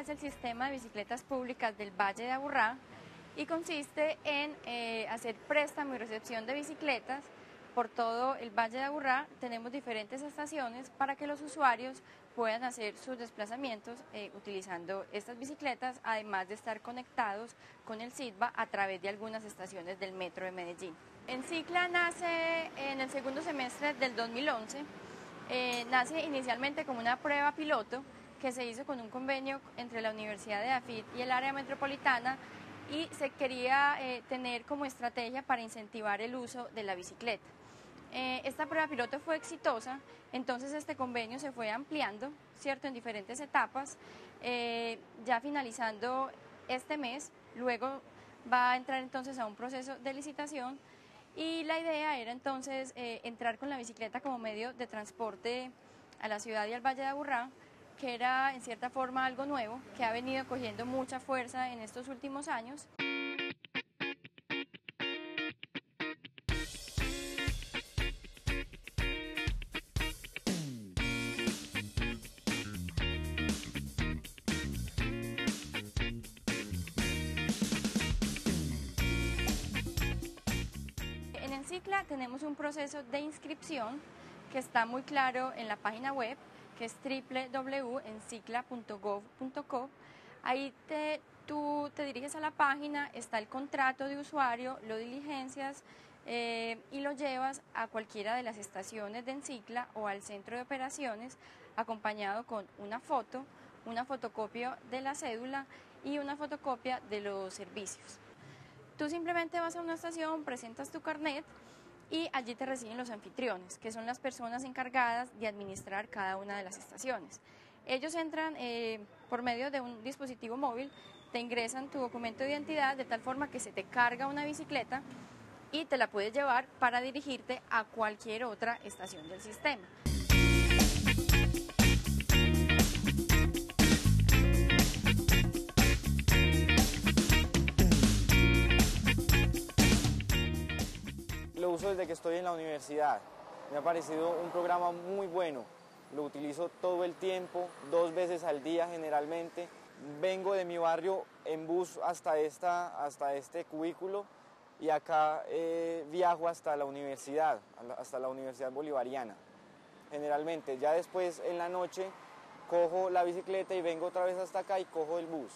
es el sistema de bicicletas públicas del Valle de Aburrá y consiste en eh, hacer préstamo y recepción de bicicletas por todo el Valle de Aburrá. Tenemos diferentes estaciones para que los usuarios puedan hacer sus desplazamientos eh, utilizando estas bicicletas, además de estar conectados con el SIDBA a través de algunas estaciones del metro de Medellín. En Cicla nace en el segundo semestre del 2011, eh, nace inicialmente como una prueba piloto que se hizo con un convenio entre la Universidad de AFIT y el área metropolitana y se quería eh, tener como estrategia para incentivar el uso de la bicicleta. Eh, esta prueba piloto fue exitosa, entonces este convenio se fue ampliando, ¿cierto?, en diferentes etapas, eh, ya finalizando este mes, luego va a entrar entonces a un proceso de licitación y la idea era entonces entrar con la bicicleta como medio de transporte a la ciudad y al Valle de Aburrá, que era en cierta forma algo nuevo, que ha venido cogiendo mucha fuerza en estos últimos años. En Encicla tenemos un proceso de inscripción que está muy claro en la página web que es www.encicla.gov.co. Ahí te, tú te diriges a la página, está el contrato de usuario, lo diligencias eh, y lo llevas a cualquiera de las estaciones de Encicla o al centro de operaciones acompañado con una foto, una fotocopia de la cédula y una fotocopia de los servicios. Tú simplemente vas a una estación, presentas tu carnet y allí te reciben los anfitriones, que son las personas encargadas de administrar cada una de las estaciones. Ellos entran eh, por medio de un dispositivo móvil, te ingresan tu documento de identidad de tal forma que se te carga una bicicleta y te la puedes llevar para dirigirte a cualquier otra estación del sistema. Desde que estoy en la universidad. Me ha parecido un programa muy bueno. Lo utilizo todo el tiempo, dos veces al día generalmente. Vengo de mi barrio en bus hasta, esta, hasta este cubículo y acá eh, viajo hasta la universidad, hasta la Universidad Bolivariana. Generalmente, ya después en la noche cojo la bicicleta y vengo otra vez hasta acá y cojo el bus.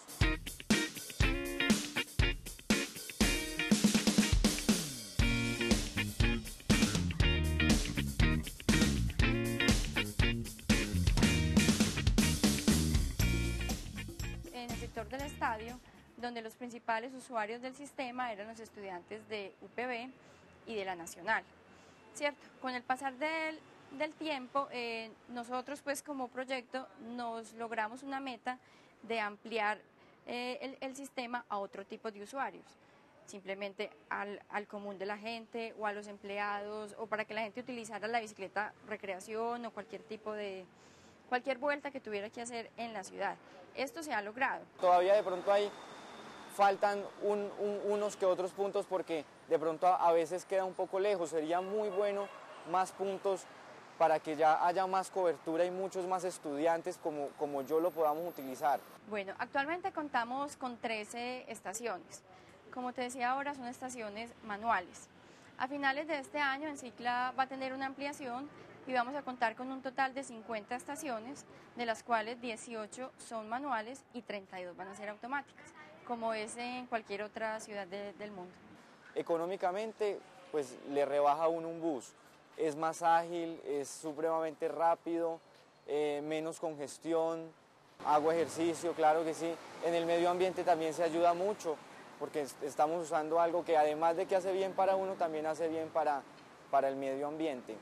Del estadio, donde los principales usuarios del sistema eran los estudiantes de UPB y de la Nacional. ¿Cierto? Con el pasar del, del tiempo, eh, nosotros pues como proyecto nos logramos una meta de ampliar eh, el, el, sistema a otro tipo de usuarios, simplemente al, al, común de la gente o a los empleados o para que la gente utilizara la bicicleta recreación o cualquier tipo de, cualquier vuelta que tuviera que hacer en la ciudad. Esto se ha logrado. Todavía de pronto hay faltan un, un, unos que otros puntos porque de pronto a, a, veces queda un poco lejos. Sería muy bueno más puntos para que ya haya más cobertura y muchos más estudiantes como, como yo lo podamos utilizar. Bueno, actualmente contamos con 13 estaciones. Como te decía ahora, son estaciones manuales. A finales de este año, Encicla va a tener una ampliación y vamos a contar con un total de 50 estaciones, de las cuales 18 son manuales y 32 van a ser automáticas, como es en cualquier otra ciudad de, del mundo. Económicamente, pues le rebaja uno un bus. Es más ágil, es supremamente rápido, eh, menos congestión, hago ejercicio, claro que sí. En el medio ambiente también se ayuda mucho, porque estamos usando algo que además de que hace bien para uno, también hace bien para, para el medio ambiente.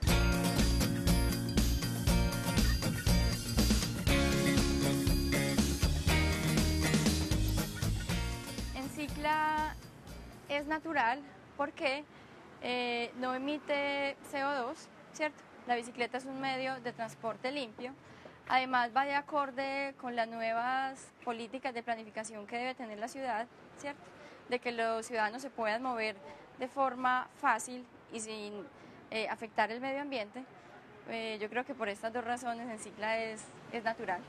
Es natural porque eh, no emite CO2, ¿cierto? La bicicleta es un medio de transporte limpio. Además va de acorde con las nuevas políticas de planificación que debe tener la ciudad, ¿cierto? De que los ciudadanos se puedan mover de forma fácil y sin eh, afectar el medio ambiente. Eh, yo creo que por estas dos razones en Cicla es, es natural.